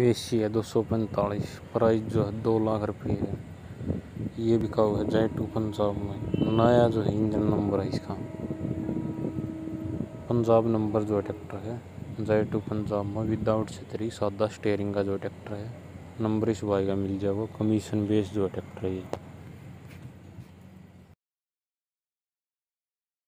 पेशी है, दो सौ पैंतालीस। प्राइस जो है दो लाख रुपये है। ये बिकाऊ है, जय टू पंजाब में। नया जो है इंजन नंबर है इसका। पंजाब नंबर जो ट्रैक्टर है, जय टू पंजाब में। विदाउट छतरी, सादा स्टेयरिंग का जो ट्रैक्टर है। नंबर इस भाई का मिल जाएगा। कमीशन बेस जो ट्रैक्टर है ये।